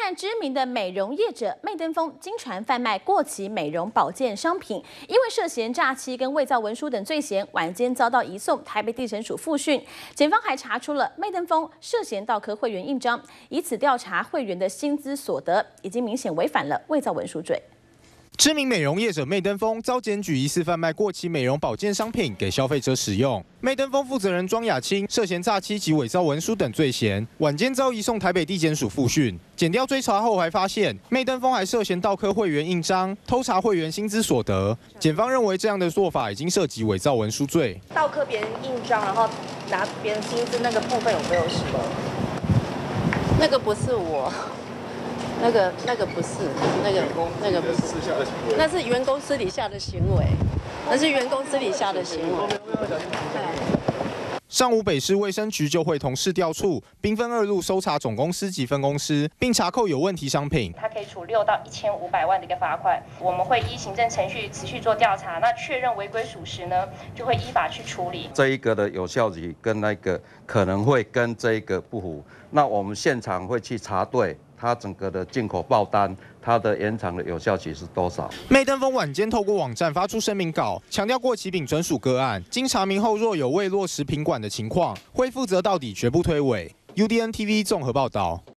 看知名的美容业者麦登峰，经传贩卖过期美容保健商品，因为涉嫌诈欺跟伪造文书等罪嫌，晚间遭到移送台北地检署复讯。检方还查出了麦登峰涉嫌盗刻会员印章，以此调查会员的薪资所得，已经明显违反了伪造文书罪。知名美容业者媚登峰遭检举疑似贩卖过期美容保健商品给消费者使用。媚登峰负责人庄雅清涉嫌诈欺及伪造文书等罪嫌，晚间遭移送台北地检署复讯。检调追查后还发现，媚登峰还涉嫌盗刻会员印章、偷查会员薪资所得。检方认为这样的做法已经涉及伪造文书罪。盗刻别人印章，然后拿别人薪资那个部分有没有什么？那个不是我。那个那个不是，那个那个不是，那是员工私底下的行为，那是员工私底下的行为。上午北市卫生局就会同市调处兵分二路搜查总公司及分公司，并查扣有问题商品。它可以处六到一千五百万的一个罚款。我们会依行政程序持续做调查，那确认违规属实呢，就会依法去处理。这一个的有效期跟那个可能会跟这一个不符，那我们现场会去查对。它整个的进口报单，它的延长的有效期是多少？麦登峰晚间透过网站发出声明稿，强调过期品专属个案，经查明后若有未落实品的情况，会负责到底，绝不推诿。UDN TV 综合报道。